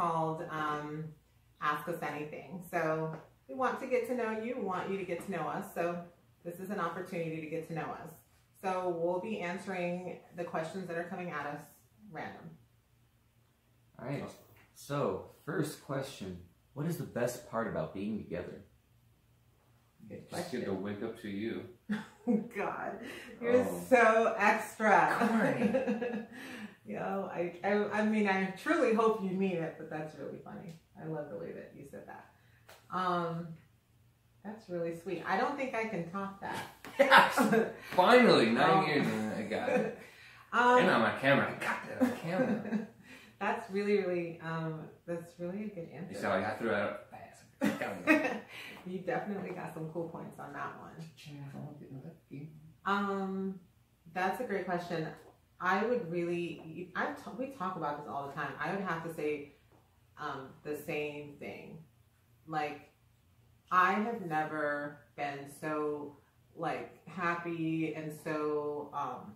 the show is called um, Ask Us Anything. So we want to get to know you, we want you to get to know us. So this is an opportunity to get to know us. So we'll be answering the questions that are coming at us random. All right. So, first question What is the best part about being together? Good Just get to question. wake up to you. God, you're Oh. so extra. You know, I, I, I mean, I truly hope you mean it, but that's really funny. I love the way that you said that. Um, that's really sweet. I don't think I can top that. Yes! Finally, nine Um, years and I got it. um, and on my camera. I got that on camera. that's really, really, um, that's really a good You answer. saw I threw out fast. You definitely got some cool points on that one. Um, that's a great question. I would really, I t- we talk about this all the time. I would have to say, um, the same thing. Like, I have never been so like happy and so um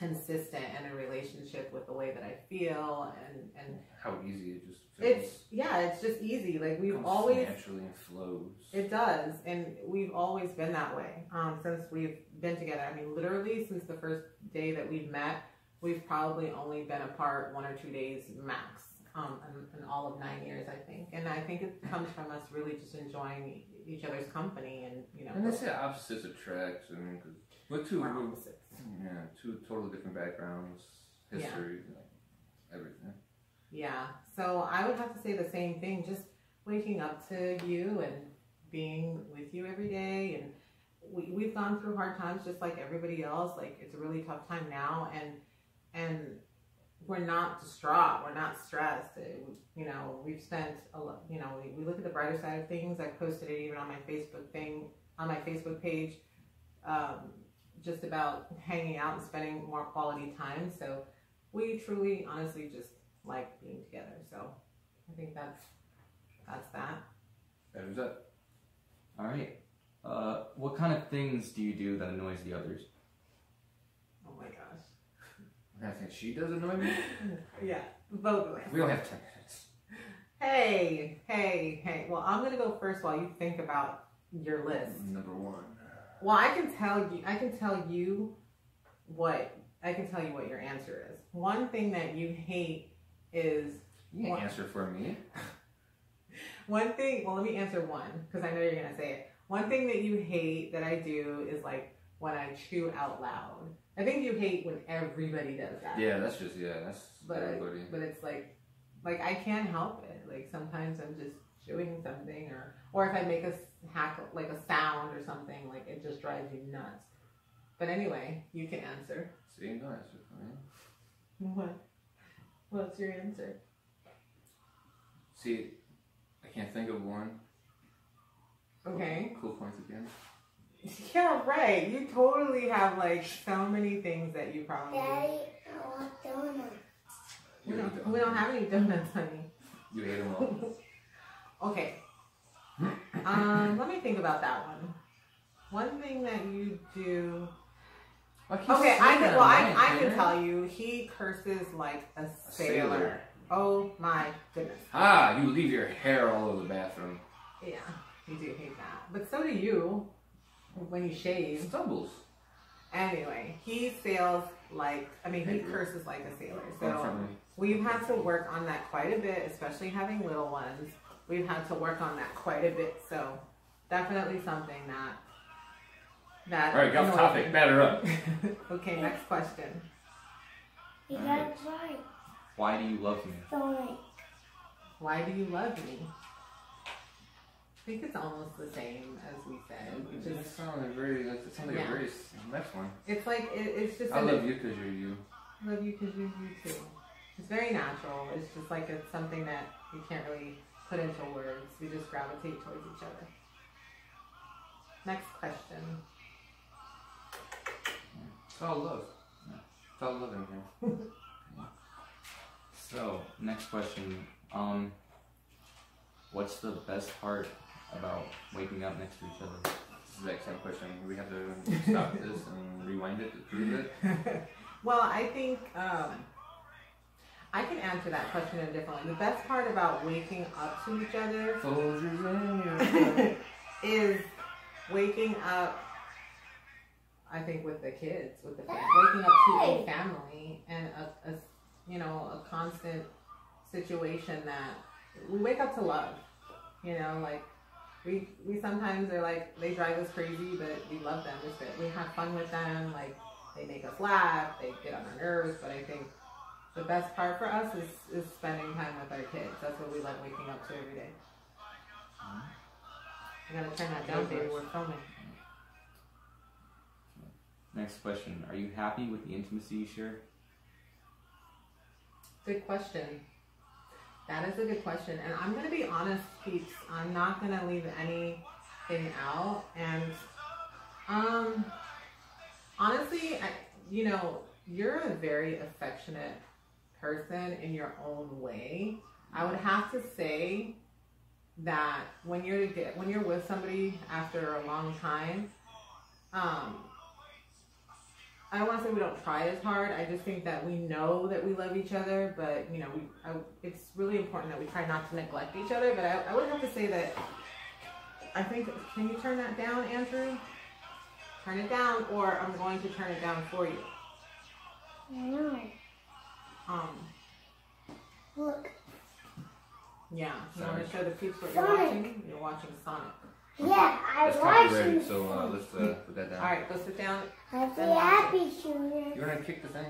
consistent in a relationship with the way that I feel and and How easy it just feels. it's yeah, it's just easy. Like we've always naturally flows. it does, and we've always been that way um, since we've been together. I mean, literally since the first day that we've met, we've probably only been apart one or two days max um, in, in all of nine years, I think. And I think it comes from us really just enjoying each other's company, and you know, and they say opposites attract. I mean, cause we're two, we're opposites. yeah, two totally different backgrounds, Yeah. history, like everything. Yeah. So I would have to say the same thing. Just waking up to you and being with you every day, and we we've gone through hard times just like everybody else. Like it's a really tough time now, and and we're not distraught. We're not stressed. It- you know, we've spent a lot. You know, we, we look at the brighter side of things. I posted it even on my Facebook thing on my Facebook page. Um, just about hanging out and spending more quality time. So we truly, honestly, just like being together. So I think that's that's that. That was it. All right. Uh, what kind of things do you do that annoys the others? Oh my gosh. I think she does annoy me. Yeah, both of us. We don't have ten minutes. Hey, hey, hey. Well, I'm gonna go first while you think about your list. Number one. Well, I can tell you. I can tell you what I can tell you what your answer is. One thing that you hate is You can't What? answer for me. One thing, well, let me answer one because I know you're gonna say it. One thing that you hate that I do is like when I chew out loud. I think you hate when everybody does that. Yeah, that's just yeah, that's But everybody. But it's like, like I can't help it. Like sometimes I'm just chewing something, or or if I make a s- hack like a sound or something, like it just drives you nuts. But anyway, you can answer. See, no answer for me. What? What's your answer? See, I can't think of one. Okay. Cool points again. Yeah, right. You totally have like so many things that you probably. Daddy, I want donuts. We don't, hate we don't have any donuts, honey. You hate them all. Okay. Um, let me think about that one. One thing that you do. Okay, I can. Well, I, I can tell you, he curses like a sailor. sailor. Oh my goodness. Ah, you leave your hair all over the bathroom. Yeah, you do hate that. But so do you when you shave. Stumbles. Anyway, he sails like I mean, he curses like a sailor. So front of me. we've had to work on that quite a bit, especially having little ones. We've had to work on that quite a bit. So definitely something that that. All right, get off annoys topic. Batter up. okay, next question. You got it right. Why do you love me? Donut. Why do you love me? I think it's almost the same as we said. It Which just is, sounds like very. That sounds like Yeah. a very next one. it's like it, it's just. I love you because you're you. I love you because you're you too. It's very natural. It's just like it's something that you can't really put into words. We just gravitate towards each other. Next question. It's all love. It's all love in here. So, next question. Um, what's the best part about waking up next to each other? This is the Exact question. We have to stop this and rewind it to prove it. well, I think um, I can answer that question in a different way. The best part about waking up to each other Soldiers in your is waking up. I think with the kids, with the fam- waking up to a family and a, a you know a constant situation that we wake up to love. You know, like we we sometimes are like they drive us crazy, but we love them. We we have fun with them. Like they make us laugh. They get on our nerves, but I think the best part for us is is spending time with our kids. That's what we love waking up to every day. I gotta turn that down, baby. We're filming. Next question: Are you happy with the intimacy you share? Good question. That is a good question. And I'm going to be honest, peeps. I'm not going to leave anything out. And um, honestly, I, you know, you're a very affectionate person in your own way. I would have to say that when you're when you're with somebody after a long time, um, I don't want to say we don't try as hard. I just think that we know that we love each other, but you know, we I, it's really important that we try not to neglect each other. But I, I would have to say that I think. Can you turn that down, Andrew? Turn it down, or I'm going to turn it down for you. No. Um, Look. Yeah. You want to show the peeps what you're watching? You're watching Sonic. Yeah, I That's watched copyrighted, you. so uh, let's uh, put that All down. right, go sit down. Happy, happy, Junior. You wanna kick the thing?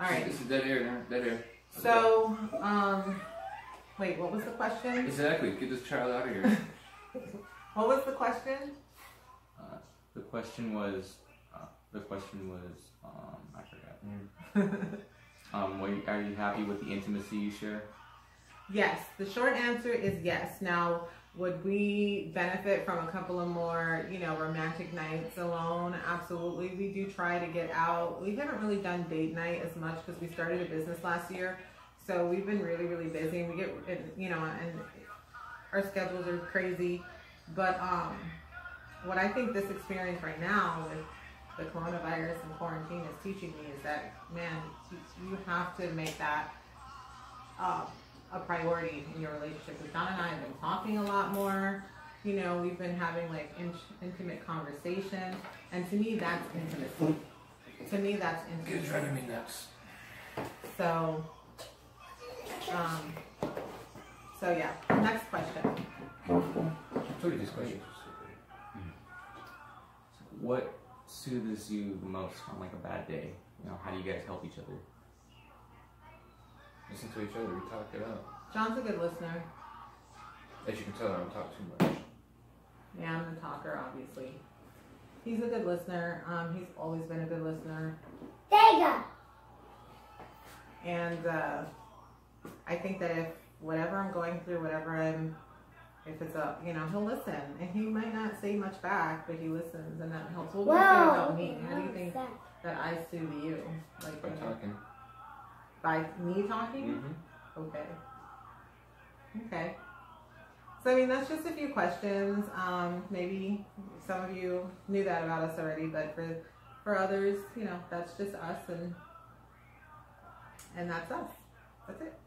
All right. This is dead air, man. Dead air. Let's go. So, um, wait, what was the question? Exactly. Get this child out of here. What was the question? Uh, the question was, uh, the question was, um, I forgot. Um, were you, are you happy with the intimacy you share? Yes, the short answer is yes. Now, would we benefit from a couple of more, you know, romantic nights alone? Absolutely. We do try to get out. We haven't really done date night as much because we started a business last year. So we've been really, really busy and we get, you know, and our schedules are crazy. But um, what I think this experience right now with the coronavirus and quarantine is teaching me is that, man, you, have to make that uh, a priority in your relationship. Because Don and I have been talking a lot more. You know, we've been having like in- intimate conversations, and to me, that's intimacy. To me, that's It's intimacy. driving me nuts. So, um, so yeah. Next question. I told you this question. What soothes you the most on like a bad day? You know, how do you guys help each other? Listen to each other. We talk it out. John's a good listener. As you can tell, I don't talk too much. Yeah, I'm the talker, obviously. He's a good listener. Um, he's always been a good listener. Dega. And uh, I think that if whatever I'm going through, whatever I'm, if it's a, you know, he'll listen. And he might not say much back, but he listens, and that helps. What would you say Whoa. about me? How do you think What's that I soothe you? Like By you know, talking. By me talking? Mm-hmm. Okay. Okay. So I mean, that's just a few questions. Um, maybe some of you knew that about us already, but for for others, you know, that's just us, and and that's us. That's it.